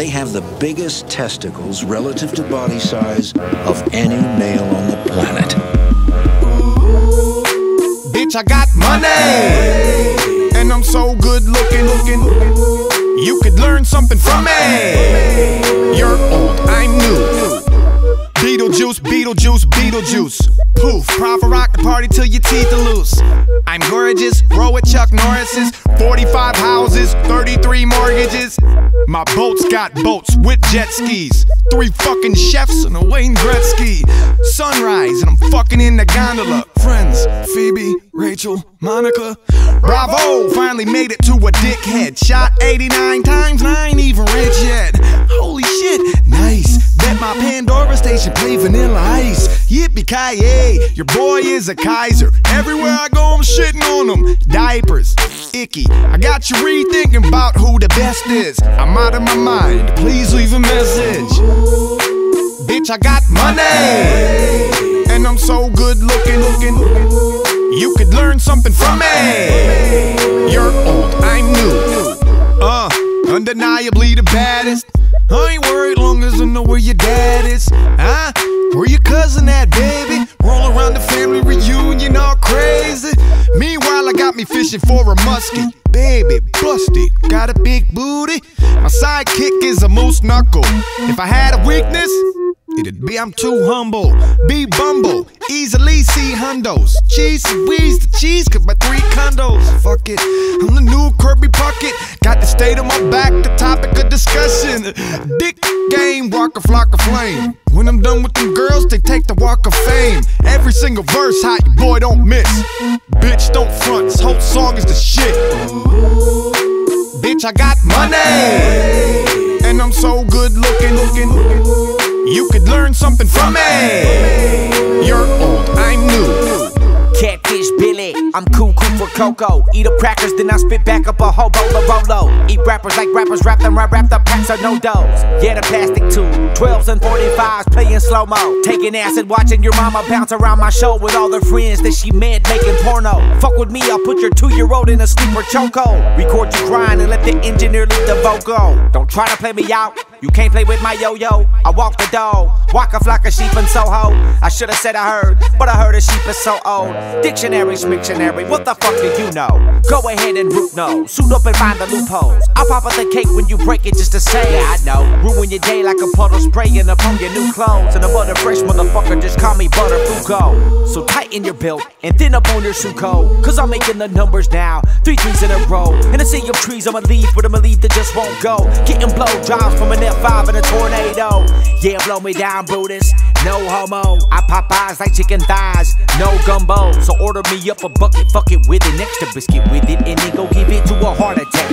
they have the biggest testicles relative to body size of any male on the planet. Bitch, I got money, and I'm so good looking. looking. You could learn something from me. You're old, I'm new. Beetlejuice, Beetlejuice, Beetlejuice. Poof, proper rock the party till your teeth are loose. I'm gorgeous, grow with Chuck Norris's. 45 houses, 33 mortgages. My boat's got boats with jet skis. Three fucking chefs and a Wayne Gretzky. Sunrise, and I'm fucking in the gondola. Friends, Phoebe, Rachel, Monica. Bravo, finally made it to a dickhead. Shot 89 times, and I ain't even rich yet. Holy shit, nice. Bet my Pandora station play vanilla ice. Yippee-ki-yay, your boy is a Kaiser. Everywhere I go, I'm shitting on them. Diapers, icky. I got you rethinking about who the best is. I'm out of my mind. Please leave a message. Bitch, I got money, and I'm so good looking. You could learn something from me. You're old, I'm new. Uh, undeniably the baddest. I ain't worried long as I know where your dad is. Huh? Where your cousin at, baby? Fishing for a muskie. Baby, busted, got a big booty. My sidekick is a moose knuckle. If I had a weakness, It'd be I'm too humble, be bumble, easily see hundos. Cheese squeeze the cheese, cause my three condos. Fuck it, I'm the new Kirby Puckett. Got the state on my back, the topic of discussion. Dick game, walk a flock of flame. When I'm done with them girls, they take the walk of fame. Every single verse, hot, boy don't miss. Bitch, don't front, this whole song is the shit. Bitch, I got money, and I'm so good looking. looking. You could learn something from me. You're I'm cool, cool for cocoa. Eat up crackers, then I spit back up a hobo la rolo. Eat rappers like rappers, wrap them, I rap the packs of no doughs. Yeah, the plastic too. 12s and 45s, playing slow mo. Taking acid, watching your mama bounce around my show with all her friends that she met making porno. Fuck with me, I'll put your two year old in a sleeper choco. Record you crying and let the engineer lead the vocal. Don't try to play me out. You can't play with my yo-yo. I walk the dog, walk a flock of sheep in Soho. I should've said I heard, but I heard a sheep is so old. Dictionary, dictionary, what the fuck do you know? Go ahead and root no, suit up and find the loopholes. I'll pop out the cake when you break it just to say yeah, I know. Ruin your day like a puddle spraying upon your new clothes. And a butter fresh motherfucker, just call me Butter. So tighten your belt and thin up on your shoe code. Cause I'm making the numbers now, three threes in a row. In a sea of trees, I'ma leave, but I'ma leave that just won't go. Getting blow jobs from an F5 in a tornado. Yeah, blow me down, Brutus. No homo. I pop eyes like chicken thighs. No gumbo. So order me up a bucket, fuck it with it. extra biscuit with it. And then go give it to a heart attack.